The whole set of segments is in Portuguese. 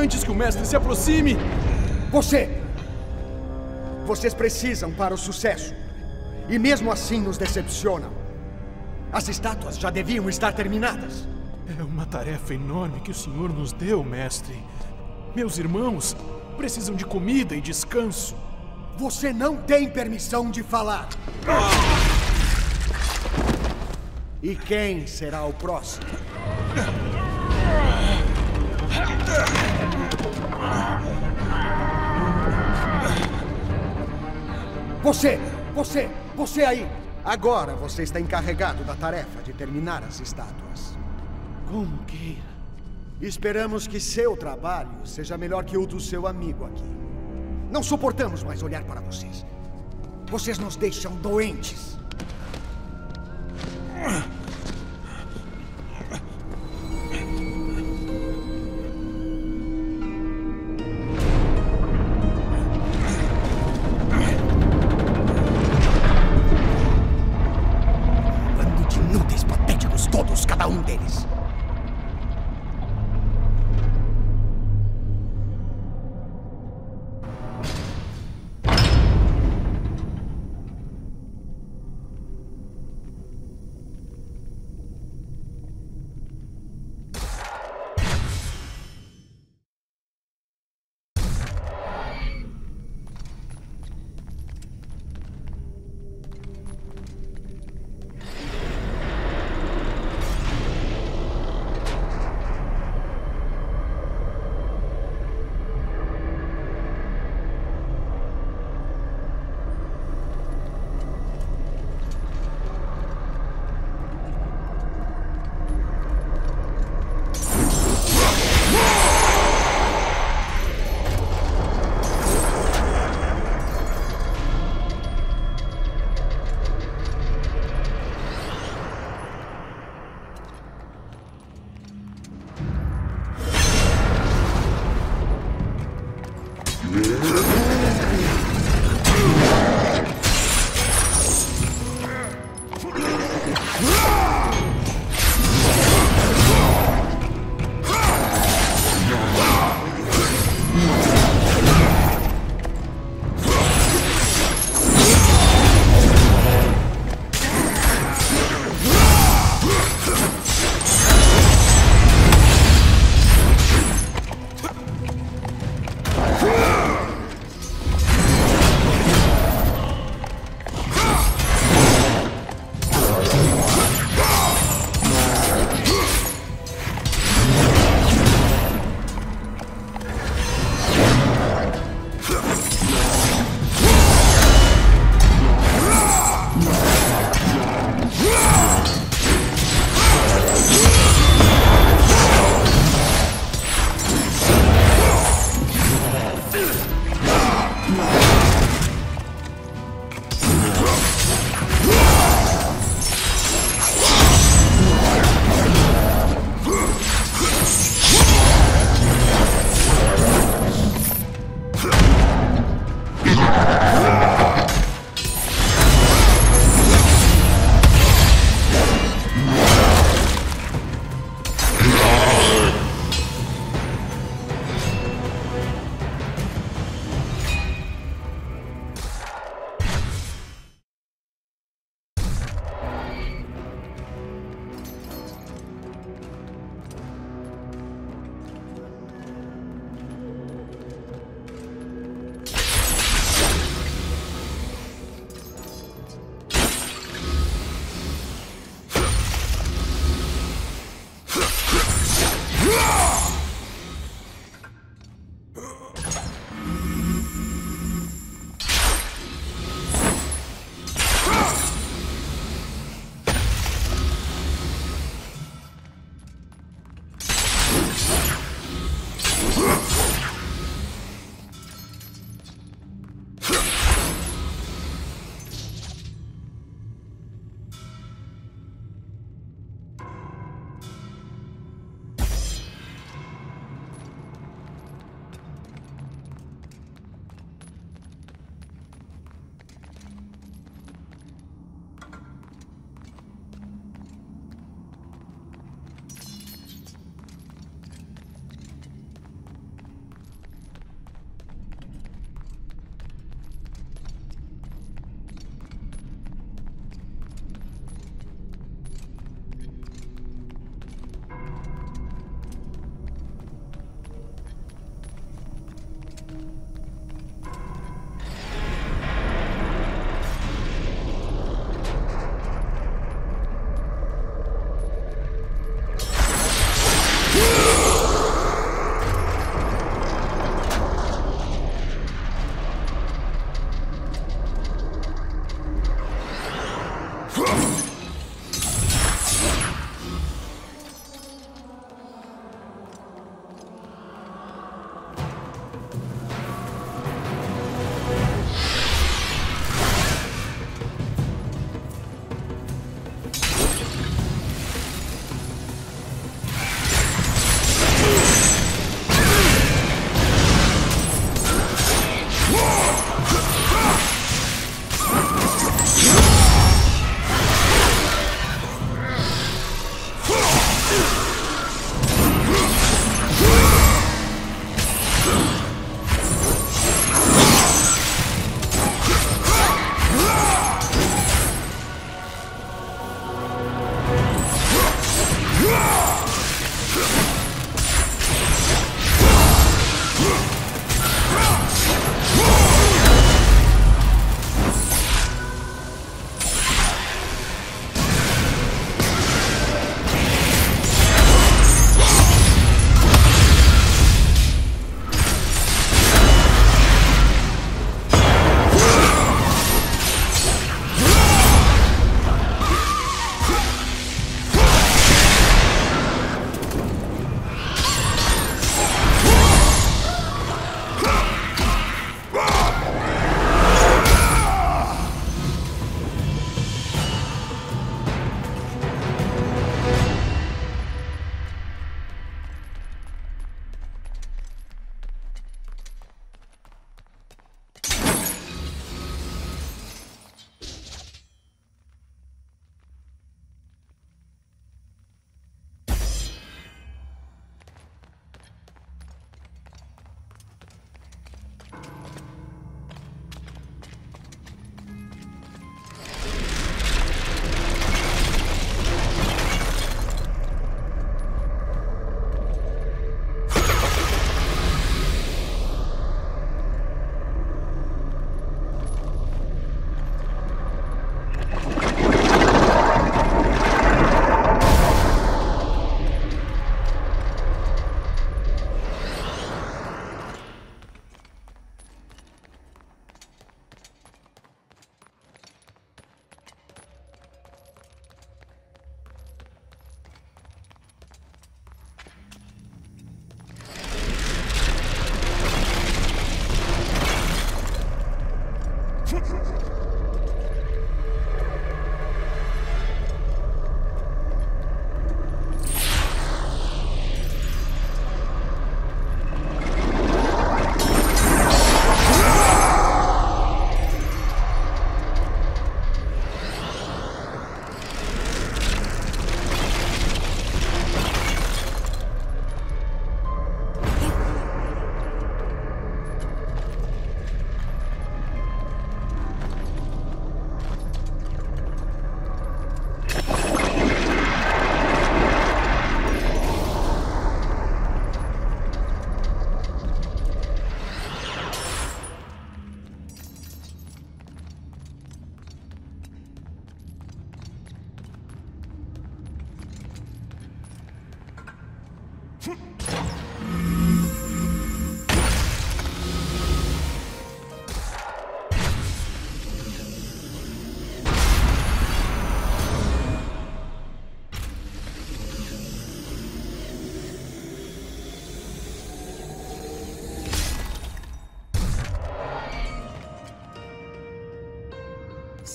Antes que o mestre se aproxime! Você! Vocês precisam para o sucesso. E mesmo assim nos decepcionam. As estátuas já deviam estar terminadas. É uma tarefa enorme que o senhor nos deu, mestre. Meus irmãos precisam de comida e descanso. Você não tem permissão de falar. E quem será o próximo? Você! Você! Você aí! Agora você está encarregado da tarefa de terminar as estátuas. Como queira. Esperamos que seu trabalho seja melhor que o do seu amigo aqui. Não suportamos mais olhar para vocês. Vocês nos deixam doentes.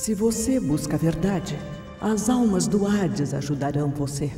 Se você busca a verdade, as almas do Hades ajudarão você.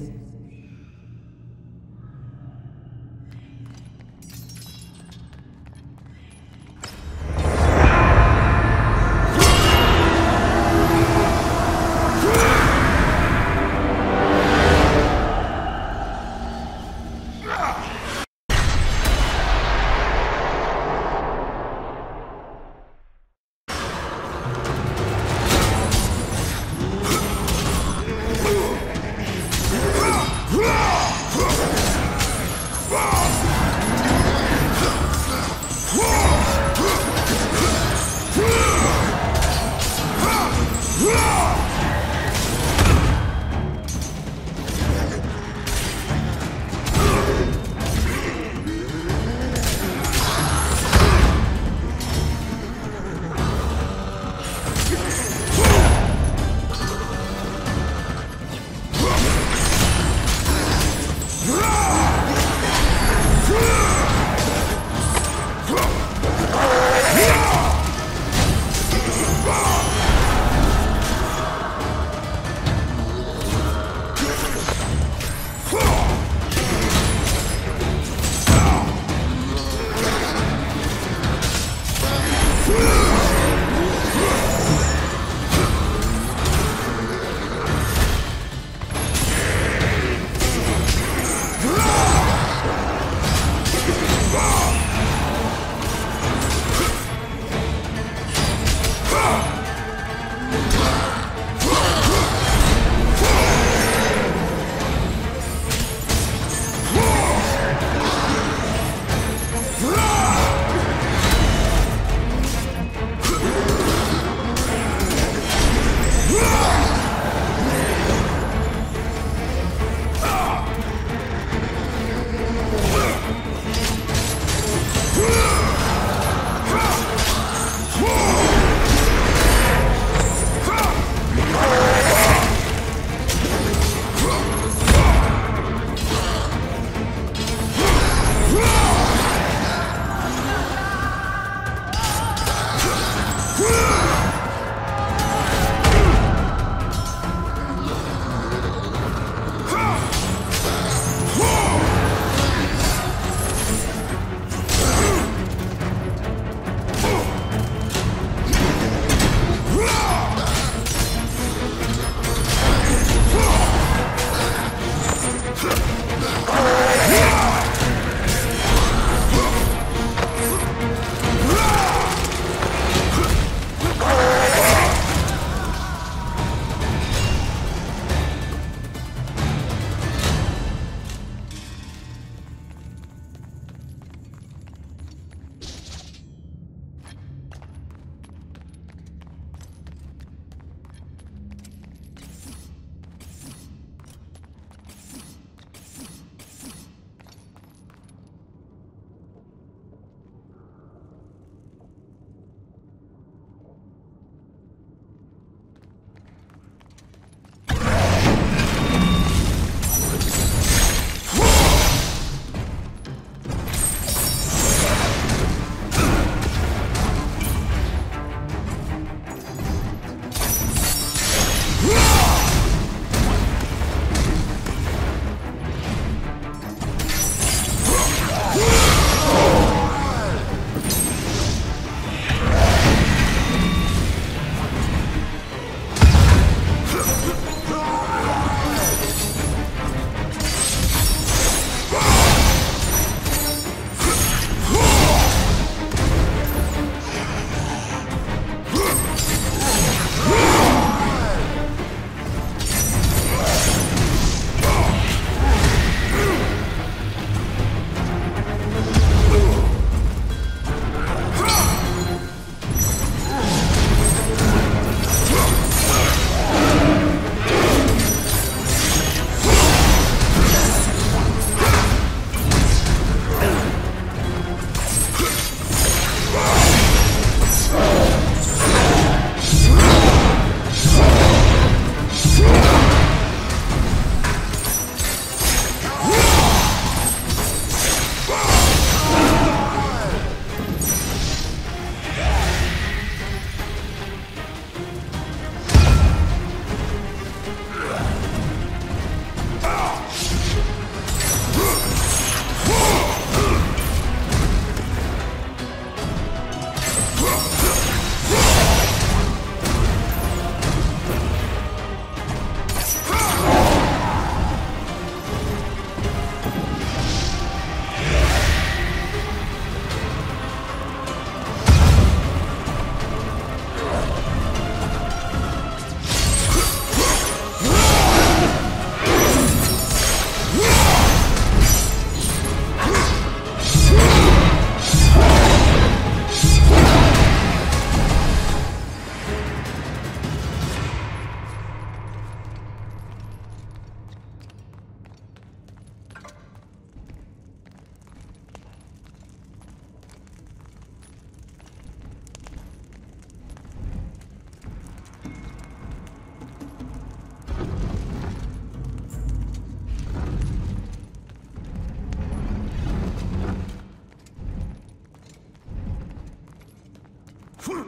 不是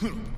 Hm.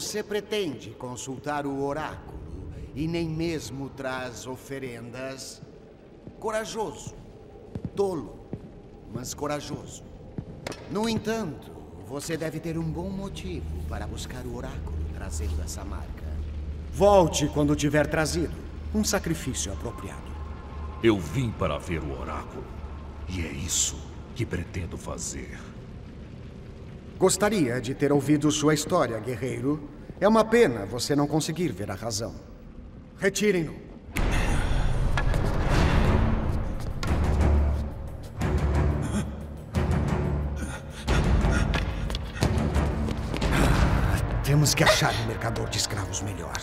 Você pretende consultar o oráculo e nem mesmo traz oferendas? Corajoso. Tolo, mas corajoso. No entanto, você deve ter um bom motivo para buscar o oráculo trazendo essa marca. Volte quando tiver trazido. Um sacrifício apropriado. Eu vim para ver o oráculo. E é isso que pretendo fazer. Gostaria de ter ouvido sua história, guerreiro. É uma pena você não conseguir ver a razão. Retirem-no. Temos que achar um mercador de escravos melhor.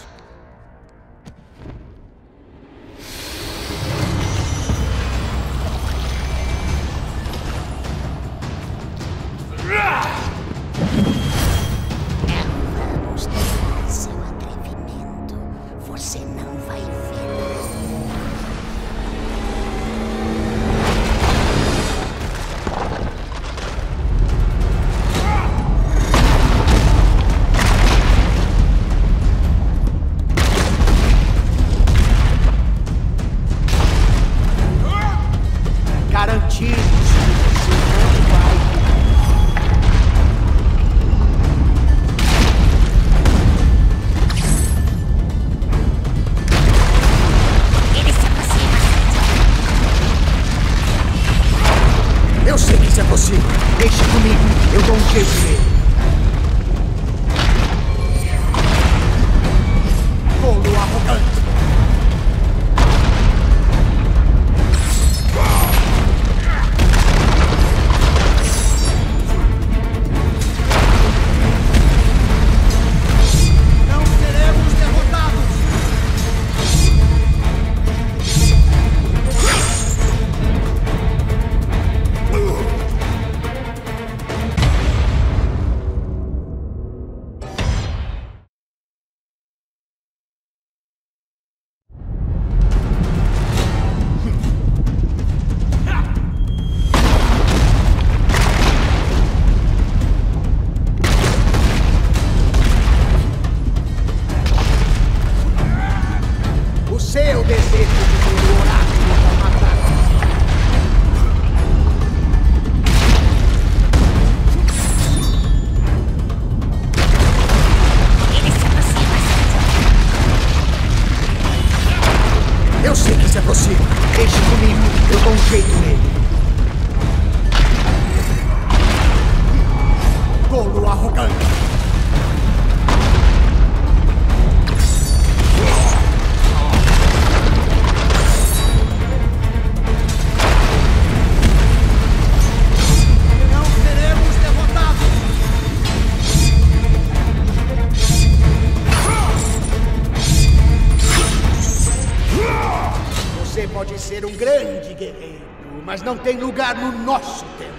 Mas não tem lugar no nosso tempo.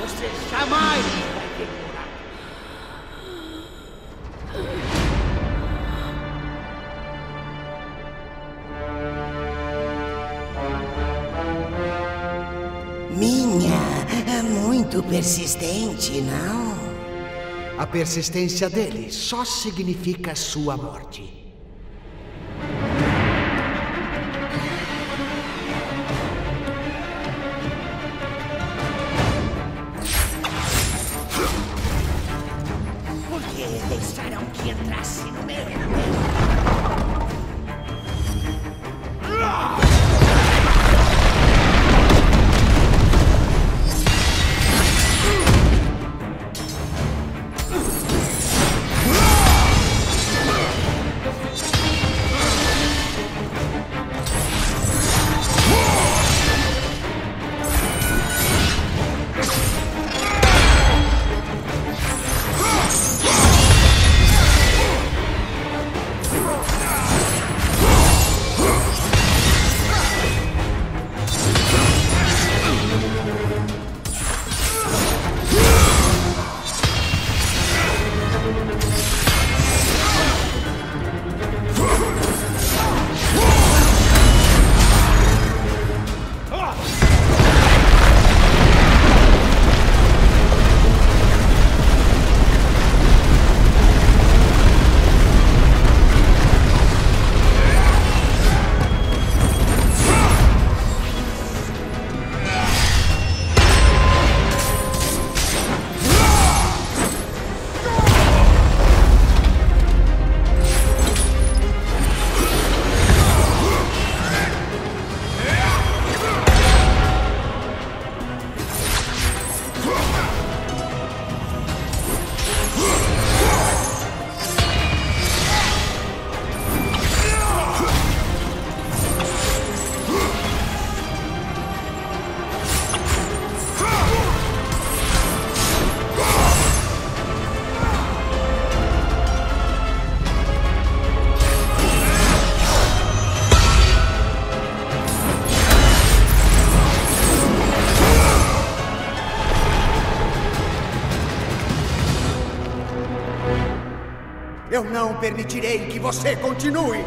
Você jamais vai oráculo. Minha, é muito persistente, não? A persistência dele só significa sua morte. Não permitirei que você continue!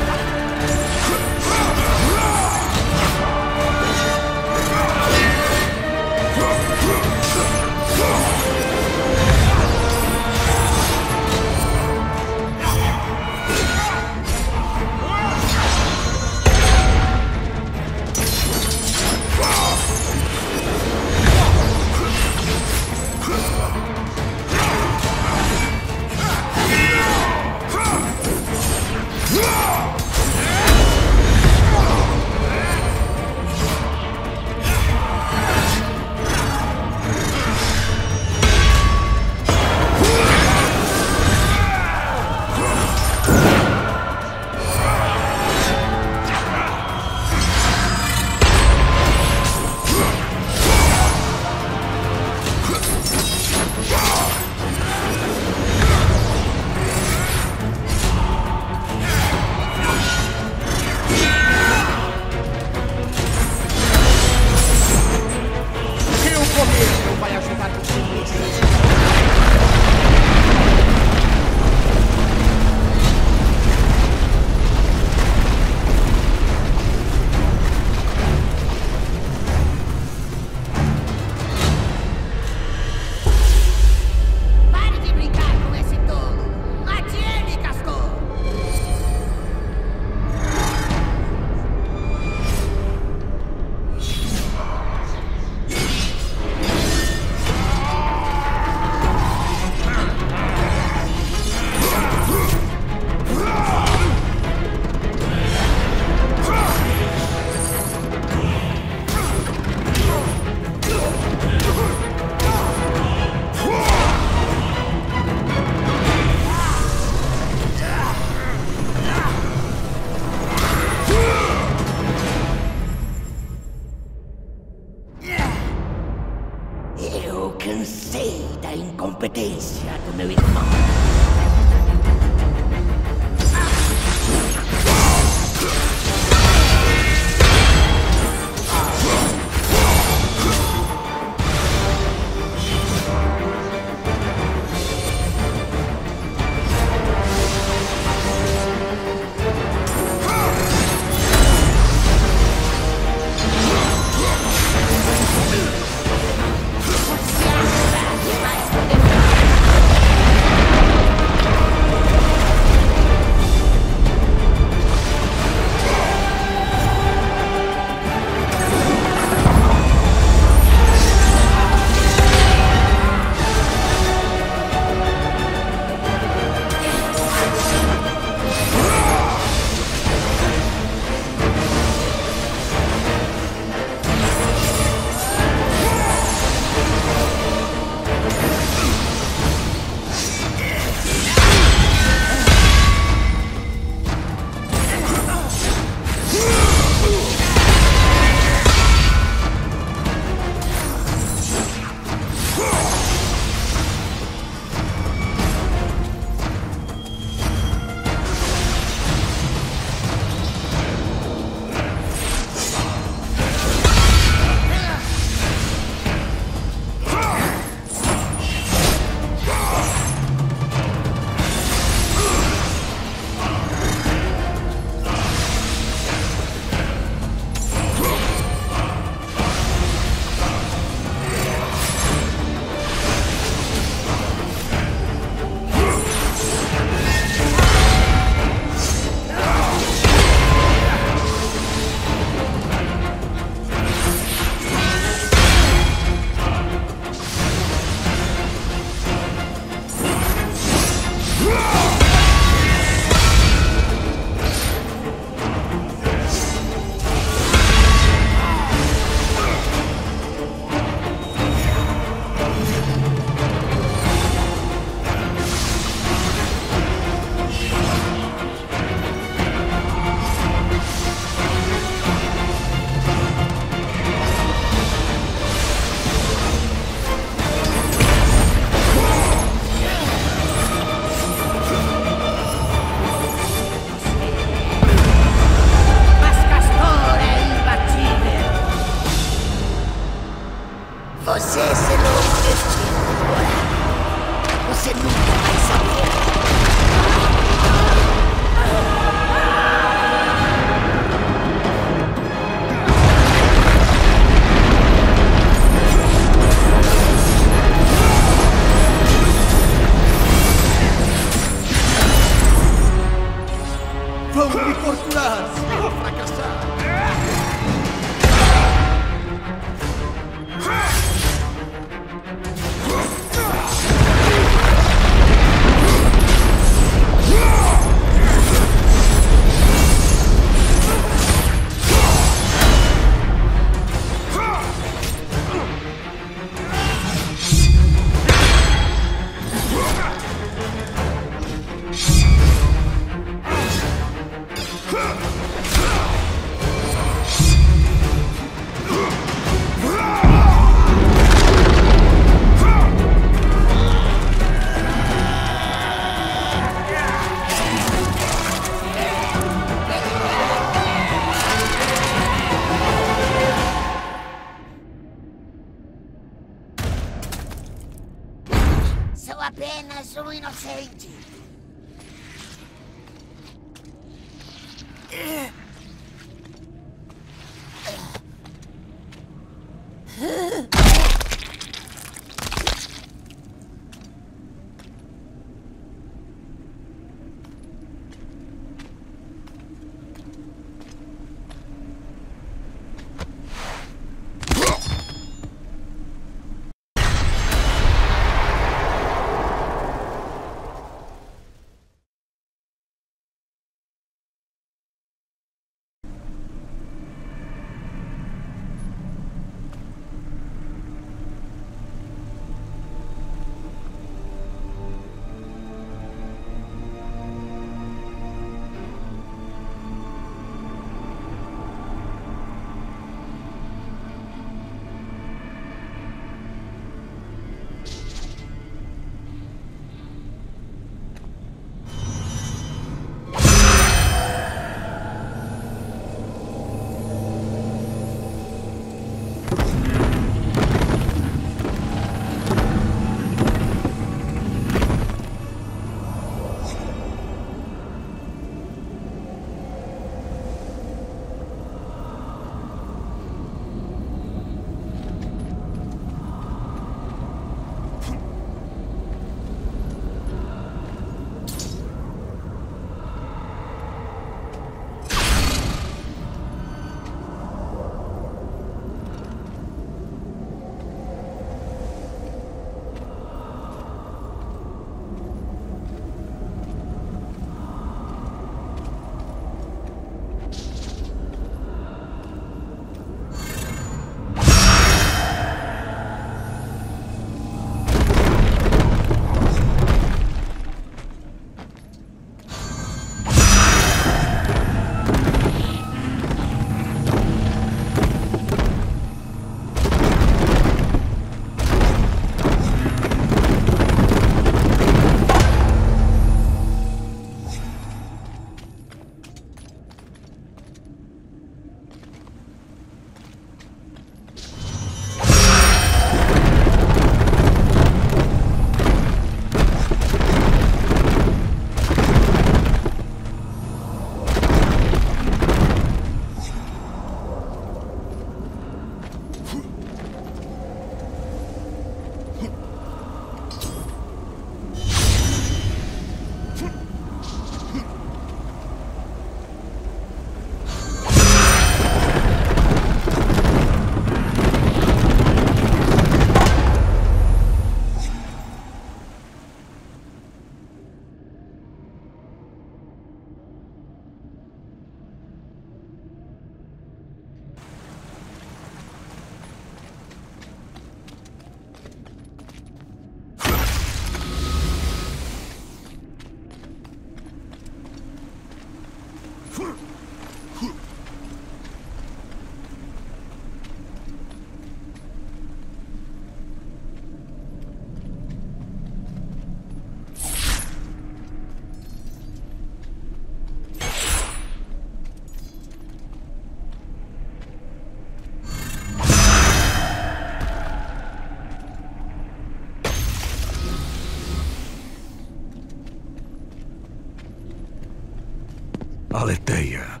Aletheia.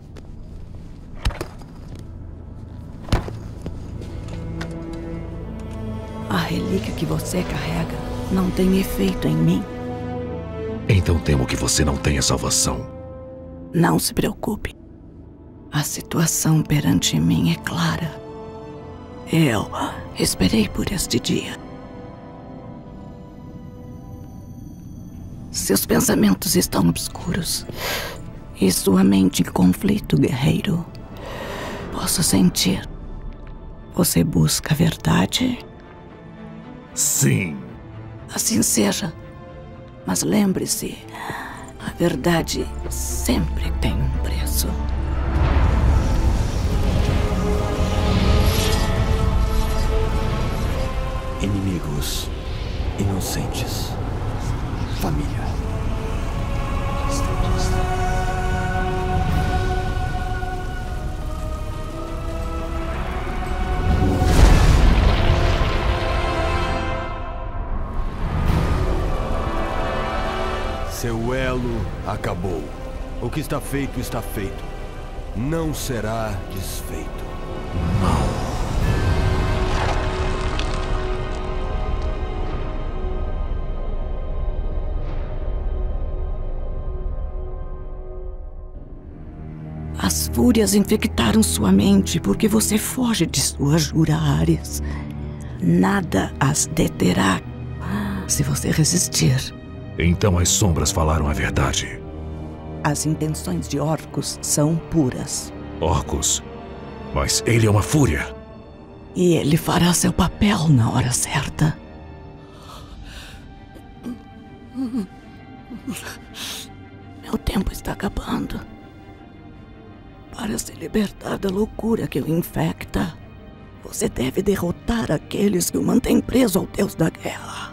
A relíquia que você carrega não tem efeito em mim. Então temo que você não tenha salvação. Não se preocupe. A situação perante mim é clara. Eu esperei por este dia. Seus pensamentos estão obscuros. E sua mente em conflito, guerreiro. Posso sentir. Você busca a verdade? Sim. Assim seja. Mas lembre-se, a verdade sempre tem um preço. Inimigos inocentes. Família. Seu elo acabou. O que está feito está feito. Não será desfeito. As fúrias infectaram sua mente porque você foge de suas jurares. Nada as deterá se você resistir. Então as sombras falaram a verdade. As intenções de Orcus são puras. Orcus. Mas ele é uma fúria. E ele fará seu papel na hora certa. Meu tempo está acabando. Para se libertar da loucura que o infecta, você deve derrotar aqueles que o mantêm preso ao deus da guerra.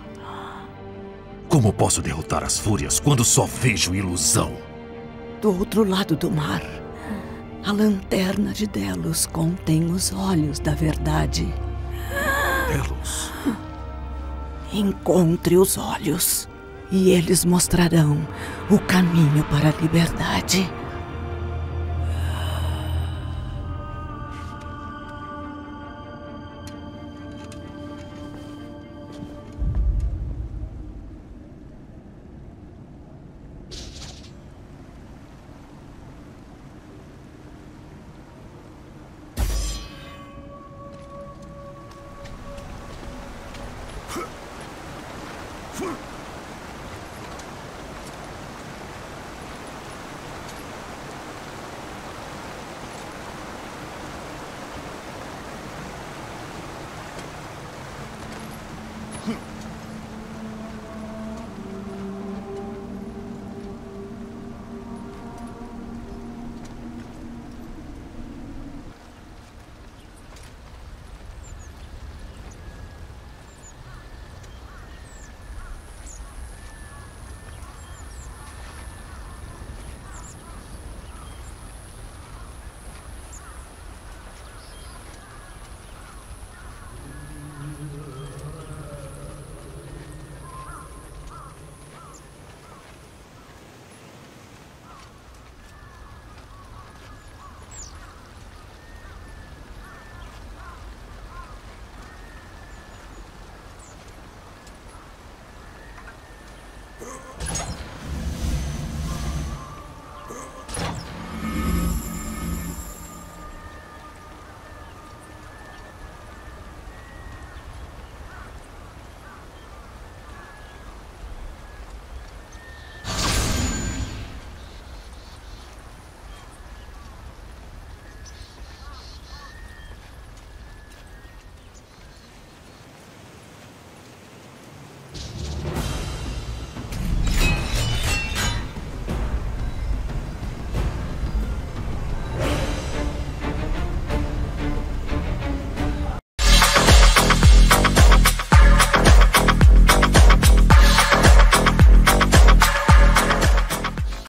Como posso derrotar as fúrias quando só vejo ilusão? Do outro lado do mar, a lanterna de Delos contém os olhos da verdade. Delos. Encontre os olhos e eles mostrarão o caminho para a liberdade.